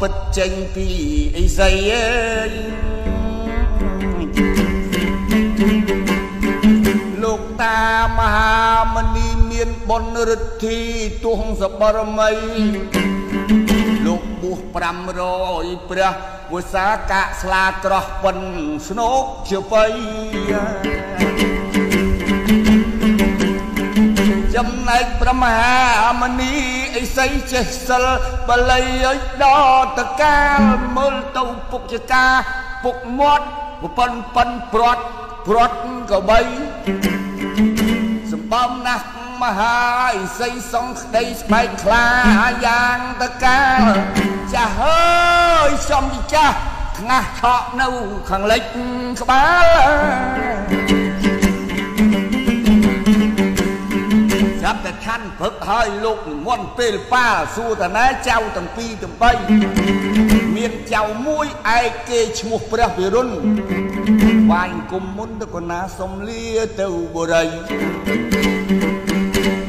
ពិតចេញពីអីសីអើយលោកតាមហាមនីមានបុណ្យរិទ្ធីទងសបរមីលោកបួស500ព្រះវសាកាស្លាក្រោះប៉ុនស្នោកជាបៃចំណែកព្រះមហាមនី អីសីចេះសិលបល័យឲ្យដល់តកាលមើលទៅពុកចកាពុកមាត់ប៉ុនប៉ុនព្រាត់ព្រាត់ក៏បីសម្បំណាស់មហាអិសីសងក្តីស្បែកខ្លាយ៉ាងតកាលចាស់ហើយសំពីចាស់ថ្ងាស់ឆក់នៅខាងលិចក្បាល ប់តែឆាន់ព្រឹកហើយលោកនិមន្តពេលប៉ាសួរតាណាចៅទាំងពីរទាំងបីមានចៅមួយឯកគេឈ្មោះព្រះវិរុណវាយគុំមុនទៅកណាសុំលាទៅបុរី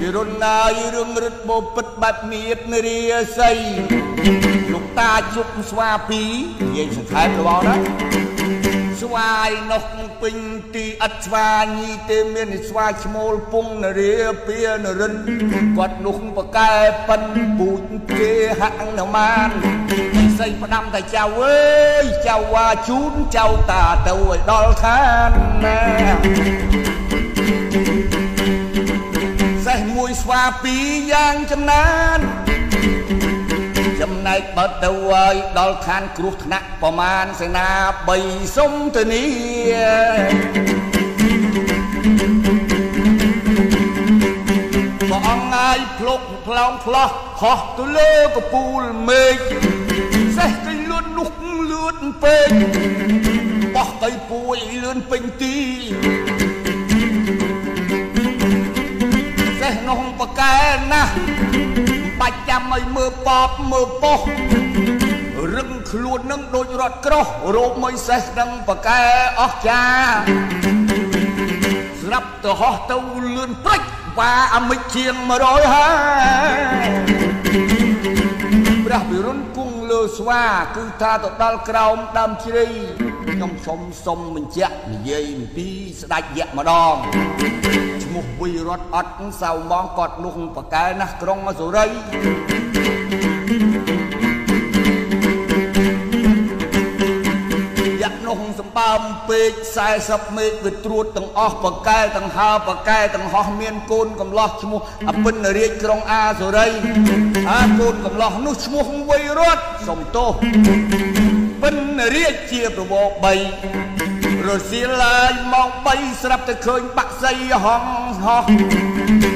វិរុណណាយរឿងរឹតបពិតបែបមៀតនារីស័យលោកតាជប់ស្វាពីនិយាយសង្ខេបរបស់ណាស្វាយនោះពេញទីអត់ស្វាញីទេមានស្វាឈ្មោលពងនរាពីនរិនគាត់នោះបកែប៉ិនពូជគេហាក់ណមានស័យផ្ដាំតែចៅអើយចៅវ៉ាជូនចៅតាទៅឲ្យដល់ឋានណាសេះមួយស្វាពីរយ៉ាងចំណាន ចំណែកបើទៅឲ្យដល់ឋានគ្រោះថ្នាក់ប្រមាណសេនា3សុំទៅនេះព្រះអង្គហើយភ្លុកផ្លោងផ្លោះហោះទៅលើកពូលមេឃសេះទៅលឿននោះលឿនពេកបោះទៅពួយលឿនពេញទីសេះនោះបកែណាស់បាច់ចាំ ឲ្យមើលប៉បមើលប៉ុសរឹងខ្លួននឹងដូចរត់ក្រោះរោគមួយសេះនឹងបកែអស់ចាស្រាប់ទៅហោះទៅលឿនព្រិចវ៉ាអមិចជាង100ហើយព្រះវិរុណគង់លើស្វាគឺថាទៅដល់ក្រោមដើមជ្រៃខ្ញុំសុំសុំបញ្ជាក់និយាយអំពីស្ដេចយៈម្ដងឈ្មោះវិរតអត់សៅមងគាត់នោះបកែណាស់ក្រុងអសុរី បើមពេក40មេឃវាត្រួតទាំងអស់បកែទាំងហើបកែទាំងហោះមានកូនកំឡោះឈ្មោះអពិនរាជក្រុងអាសុរីហើយកូនកំឡោះនោះឈ្មោះវៃរតសំទោសពិនរាជជាប្រវោ3រសៀលឡើយម៉ោង3ស្រាប់តែឃើញបាក់សីហងហោះ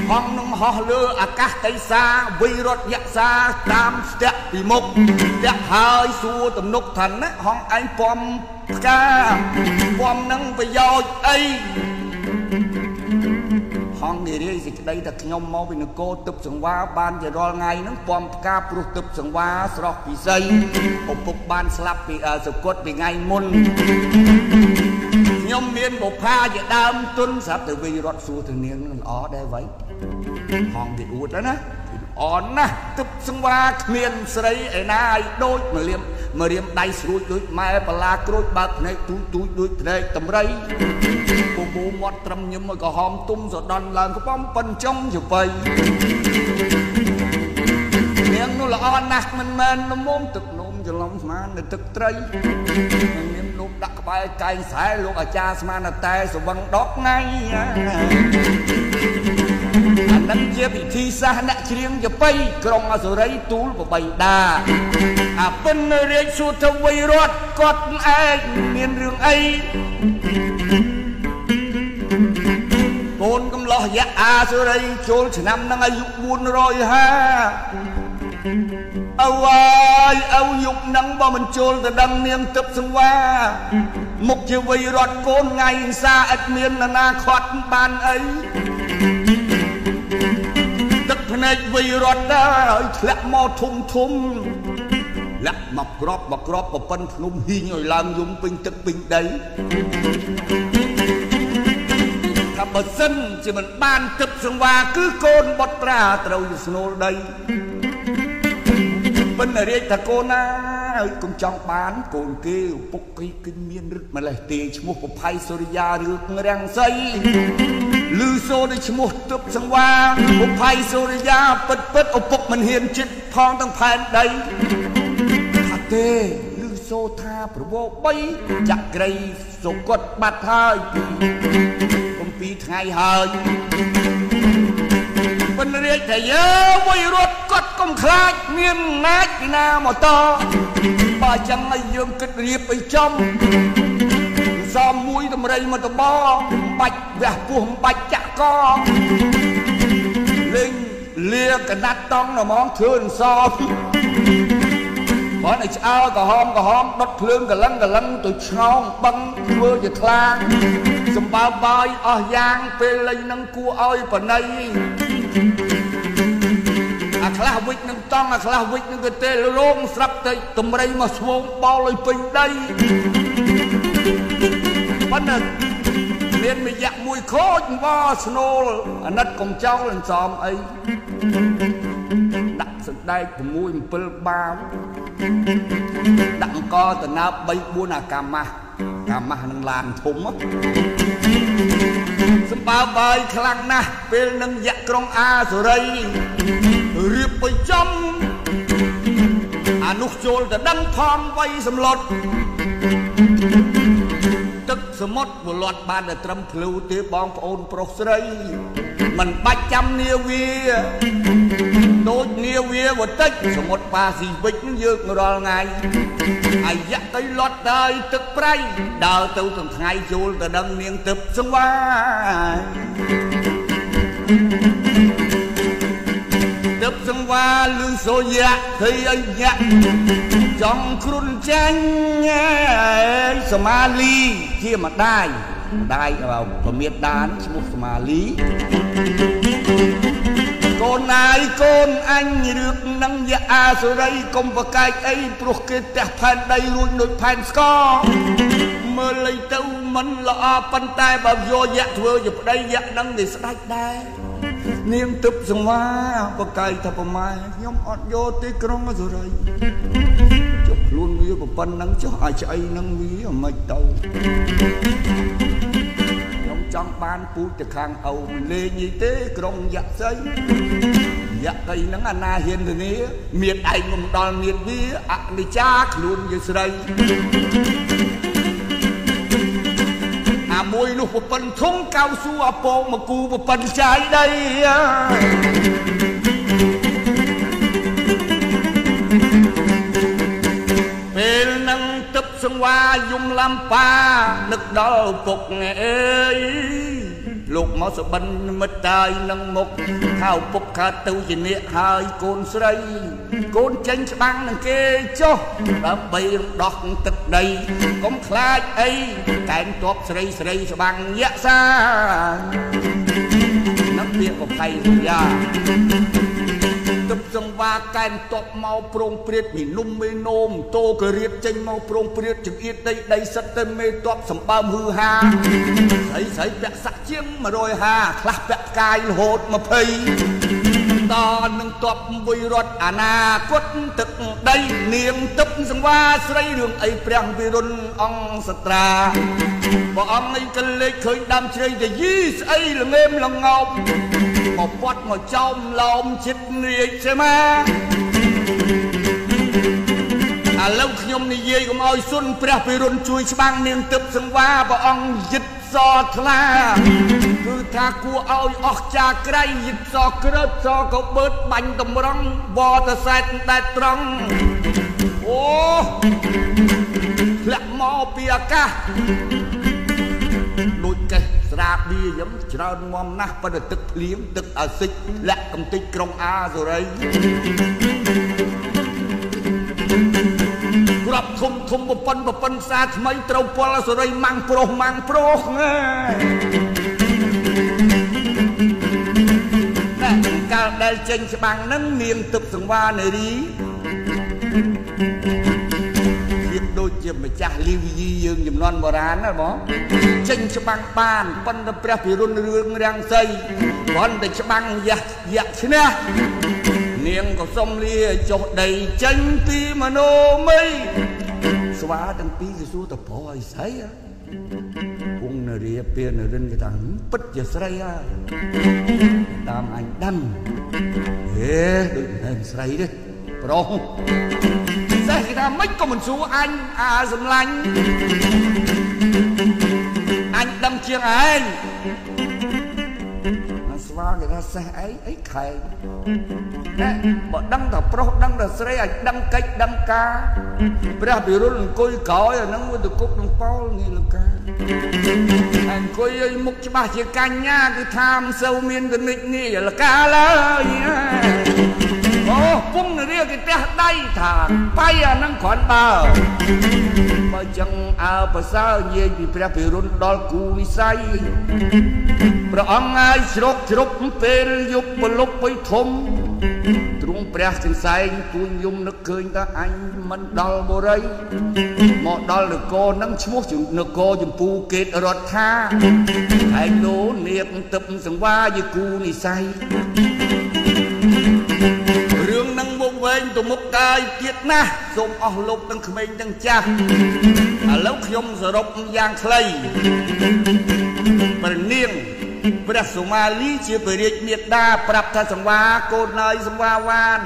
ហងនឹង ហោះលើអាកាសតីសាវិរតយក្សាតាមស្ទាក់ពីមុខស្ទាក់ហើយសួរទំនុកថាណាហងឯងពំផ្កាពំនឹងប្រយោជន៍អីហងនិយាយសេចក្តីថាខ្ញុំមកពីនគរទឹកសង្វាបានជារាល់ថ្ងៃហ្នឹងពំផ្កាព្រោះទឹកសង្វាស្រស់ពិសីឪពុកបានស្លាប់ពីសកុតពីថ្ងៃមុនខ្ញុំមានបុផាជាដើមទុនស្រាប់តែវិញរត់សួរទៅនាងនឹងល្អដែរវៃ ហងវាអួតណាអនណាស់ទឹកសង្វាគ្មានស្រីឯណាឲ្យដូចមកលៀមមករៀមដៃស្រួចដូចម៉ែបលាក្រូចបើកភ្នែកទូចទូចដូចត្រែកតម្រៃពពូមាត់ត្រឹមញឹមឲ្យក្រហមទុំសដន់ឡើងក្បំប៉ិនចុងជបៃនាងនោះល្អណាស់មិនមែននំមុំទឹកនំច្រឡំស្មាននៅទឹកត្រីនាងនោះដាក់ក្បែរកែងខ្សែលោកអាចារ្យស្មានតែសវឹងដកថ្ងៃអា នឹងជាពិធីសាសអ្នកច្រៀងយបៃក្រុងអសុរីទូលបបៃតាអាពិនរាជសួរទៅវៃរតគាត់ឯងមានរឿងអីកូនកំឡោះយៈអាសុរីចូលឆ្នាំនឹងអាយុ450អើយអើយុគនឹងបើមិនចូលទៅដឹងនាងទឹកសង្វា មុខជាវ័យរត់កូនថ្ងៃសាឥតមាននរណាខាត់បានអីទឹក ភ្នែកវ័យរត់ហើយធ្លាក់មកធំធំលាក់មកក្របមកក្របប្រពន្ធភ្នំហ៊ីងឲ្យឡើងយំពេញទឹកពេញដីថាបើសិនជាមិនបានទឹកសង្វាគឺកូនបុត្រាត្រូវស្នូលដីនរាជថាកូនណាហើយកុំចង់បានកូនគេឪពុកគេគិញមានរឹតម្លេះទេឈ្មោះប្រភ័យសុរិយារឿងរាំងសី ឮសូរដូចឈ្មោះទប់សង្វាប្រភ័យសុរិយាពិតពិតឪពុកមិនហ៊ានចិត្តផងទាំងផែនដីថាទេឮសូរថាប្រវោ3ចក្រីសុគតបាត់ហើយពី7ថ្ងៃហើយពិនរាជថាយើវ័យរត់កត់កុំខ្លាចមានណាចពីណាមកតបើចឹងឲ្យយើងគិតរៀបឲ្យចំសំ មួយតម្រៃមកតបបាច់វះពោះបាច់ចាក់កលេងលាកណាត់តង់ហ្មងធ្វើអន្សមបើឲ្យឆ្អើក្រហមក្រហមដុតភ្លើងកលឹងកលឹងទៅឆ្ងោងបឹងធ្វើជាខ្លាសម្បើបាយអស់យ៉ាងពេលលេងនឹងគួរឲ្យបណៃអាខ្លះវិចនឹងតង់អាខ្លះវិចនឹងកទេលរោងស្រាប់តែតម្រៃមកស្វងបោលឲ្យពេញដី ប៉ុន្តែមានមយៈមួយខូចវ៉ស្នូលអាណិតកុំចោលអន្សំអីដាក់សណ្ដែក6 7បាវដាក់អង្គតើប3 4អាកាម៉ាស់កាម៉ាស់នឹងឡានធំសម្បើបាយខ្លាំងណាស់ពេលនឹងយៈក្រុងអាសុរីរៀបបិចំអានោះចូលទៅដឹងផនវៃសម្លុតទឹក សមុទ្រវលាត់បានតែត្រឹមភ្លូទេបងប្អូនប្រុសស្រី មិនបាច់ចាំនាវាដូចនាវាវតិចសមុទ្រប៉ាស៊ីហ្វិកយើងរាល់ថ្ងៃអាយៈទៅលត់ដល់ទឹកប្រៃដើរទៅទាំងថ្ងៃចូលទៅដឹងនាងទឹកសង្វាទឹកសង្វាលឺសូយៈភ័យអយៈ ចង់គ្រុនចាញ់សមាលីជាម្ដាយម្ដាយប្រមៀតដានឈ្មោះសមាលីកូនណាយកូនអញរឿងនឹងយៈអាសុរីកុំប្រកែកអីព្រោះគេផ្ទះផែនដីរួចដូចផែនស្កមើលលៃទៅមិនល្អប៉ុន្តែបើយកយៈធ្វើជាប្តីយៈនឹងគេស្ដាច់ដែរនាងទឹកសង្វាប្រកែកថាប្រម៉ែខ្ញុំអត់យកទេក្រុងអាសុរីចុះខ្លួន វាប៉ុណ្ណឹងចុះឲ្យឆ្អីនឹងវាមិនទៅចង់បានពូជទៅខាងអូនលេងយីទេក្រុងយៈសីយៈកៃហ្នឹងអាណាហ៊ានទៅនេះមានឯងមិនដល់មានវាអនិច្ចាខ្លួនយើងស្រីអាមួយនោះប្រពន្ធធំកៅស៊ូអពងមកគូប្រពន្ធចាយដីពេ ទឹកសង្វាយំលំប៉ានឹកដល់ពុកអើយលោកមកសបិនមិត្តតាយនឹងមុខខៅពុកខាត់ទៅជាអ្នកហើយកូនស្រី កូនចេញច្បាំងនឹងគេចុះដើម្បីរំដោះទឹកដីកុំខ្លាចអីតែងតបស្រីស្រីច្បាំងយៈសានឹងពាក្យប្រភ័យយ៉ាទឹកសង្វាកែនតបមកប្រងព្រាតមីនុំមេនោមតោករៀបចេញមកប្រងព្រាតចង្អៀតដីដីសិតទៅមេតបសម្បើមហឺហាស្រីស្រីពាក់សាក់ជាង150ខ្លះពាក់ផ្កាយរហូត20តនឹងតបមួយរត់អនាគតទឹកដីនាងទឹកសង្វាស្រីរឿងអីព្រះវិរុណអង្គសត្រាព្រះអង្គឯងកលេចឃើញដើមជ្រៃតាយីស្អីល្ងេមល្ងោប មកពាត់មកចោមឡោមចិត្តរាជសេមាឥឡូវខ្ញុំនិយាយកុំឲ្យសុនព្រះពិរុនជួយច្បាំងនាងទឹកសង្វាព្រះអង្គយិតសថ្លាគឺថាគួរឲ្យអស់ចាក្រៃយិតសក្រើតសក៏បឺតបាញ់តម្រង់វតសែតតែត្រង់អូធ្លាក់មកពីអាកាសដូចកេះ ស្រាបៀយំច្រើនមមណាស់ប៉ុន្តែទឹកភ្លៀងទឹកអាសិចលាក់កំតិចក្រុងអាសូរីក្របធំធំប្រពន្ធប្រពន្ធសាថ្មីត្រូវពលសូរីម៉ាំងប្រុសម៉ាំងប្រុសណាកាលដែលចេញច្បាំងនឹងនាងទឹកសង្វានារីដូចជា ម្ចាស់លីវីយីយើងចំនួនបុរាណណាបងចេញច្បាំងបានប៉ុន្តែព្រះពិរុណរឿងរាំងសីគ្រាន់តែច្បាំងយះយៈឈ្នះនាងក៏សុំលាចុះដីចេញពីមโนមីស្វាទាំងពីរគេសួរតប្រុសឲ្យស្អីគង់នរាពៀនរិនគេថាពិតជាស្រីហើយតាមអញដឹងហេដូចមិនស្រីទេប្រុសសេះ គេថាមិនក៏មិនសួរអញអាសម្លាញ់អញដឹងជាងឯងស្វាគេថាសេះអីអីខែងណែបើដឹងតែប្រុសដឹងតែស្រីអាចដឹងកិច្ចដឹងការព្រះពិរុលអង្គុយក្រោយអាហ្នឹងមួយទៅគប់នឹងប៉ោលងាយលកាអង្គុយឲ្យមុខច្បាស់ជាកញ្ញាគឺថាមិនសូវមានគណិតងាយលកាឡើយ អូពុំរាគេទះដៃថាបាយអានឹងគ្រាន់បើបើចឹងអើប្រសើរនិយាយពីព្រះពិរុណដល់គូវិស័យព្រះអង្គហើយជ្រកជ្រប់ពេលយប់ប្រលប់បីធំទ្រង់ព្រះចិនសែងទួញយំនឹកឃើញថាអញមិនដល់បុរីមកដល់នគរនឹងឈ្មោះនគរចម្ពូកេតរដ្ឋាហើយលោនាគទឹកសង្វាយគូនិស័យ ទៅមុខកាយទៀតណាស់សូមអស់លោកទាំងក្មេងទាំងចាស់ឥឡូវខ្ញុំសរុបយ៉ាងខ្លីព្រះនាងព្រះសុមាលីជាព្រះរាជមេដាប្រាប់ថាសង្វាកូនហើយសង្វាវាន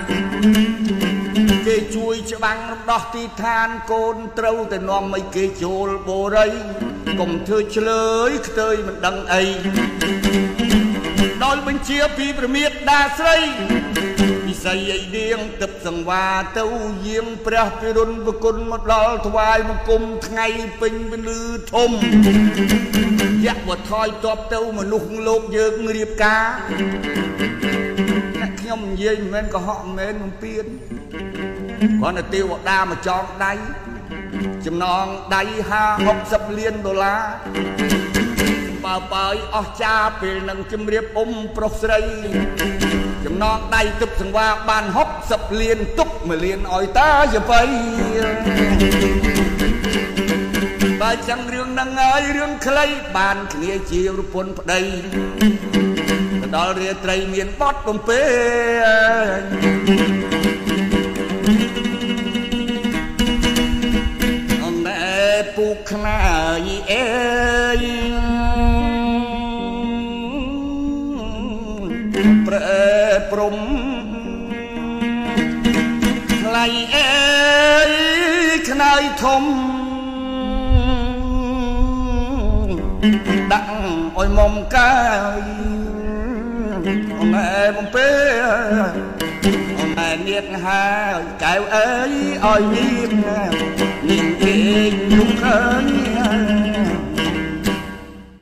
គេជួយច្បាំងរំដោះទីឋានកូនត្រូវតែនាំឲ្យគេចូលបូរីកុំធ្វើឆ្លើយខ្ទើយមិនដឹងអីដោយបញ្ជាពីប្រមាតដាស្រីស័យអីដៀងទឹក សង្វាទៅយាងព្រះពិរុនប្រគុណមកដល់ថ្វាយបង្គំថ្ងៃពេញពលឺធំយៈវថយតបទៅមនុស្សលោកយើងរៀបការអ្នកខ្ញុំនិយាយមិនមែនកុហកមិនមែនបំពេញគ្រាន់តែទេវតាមកចងដៃចំណងដៃ50 60លានដុល្លារបើបើអស់ចាពេលនឹងជំរាបអ៊ំប្រុសស្រី ចំណងដៃទឹកសង្វាបាន60លានទុក1លានឲ្យតាយបៃបើចឹងរឿងហ្នឹងហើយរឿងខ្លីបានគ្នាជាប្រពន្ធប្តីទៅដល់រាត្រីមានបត់បំពេអនណែពូខ្នាយអេយ ព្រំថ្លៃអេយខ្នើយធំដាក់អុយមុំកាយអូនឯបំពេអូនឯនាងហើយកែវអើយឲ្យនាងនាងគេងលុំ